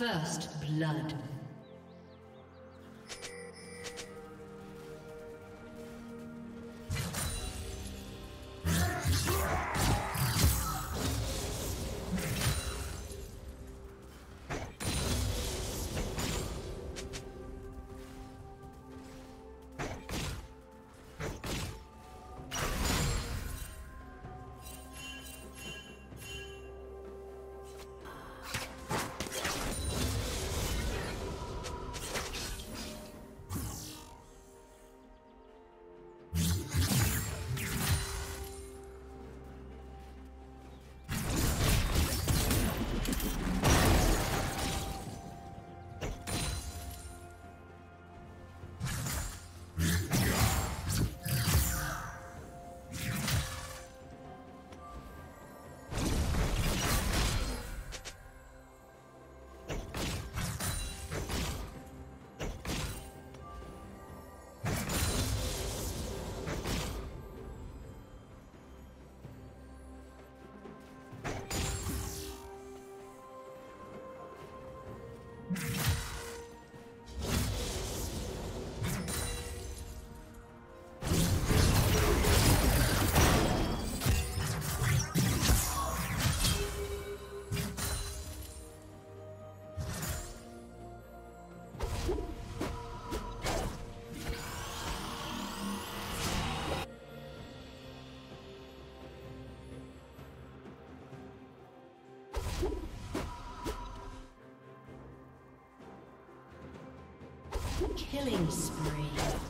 First blood. Killing spree.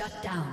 Shut down.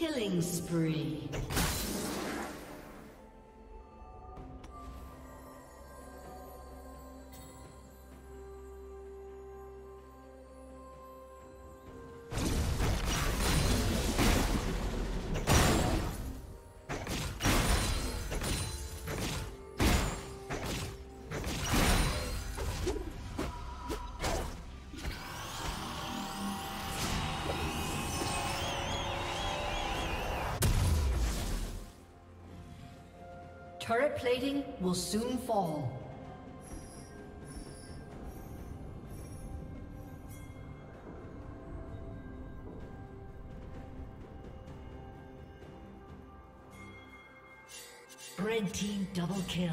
Killing spree. Turret plating will soon fall. Red team double kill.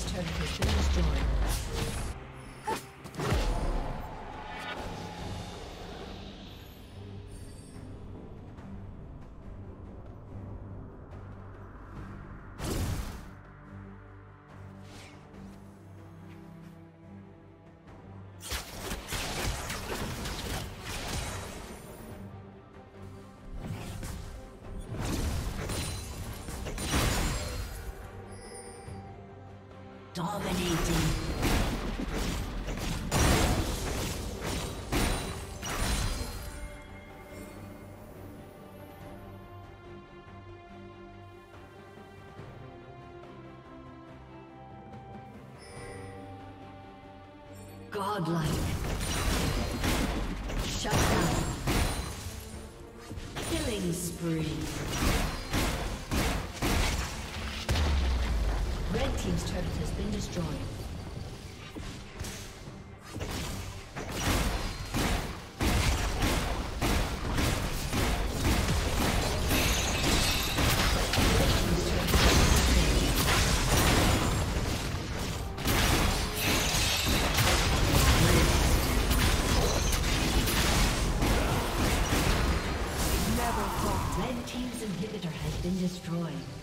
Team's turret Dominating. Destroyed.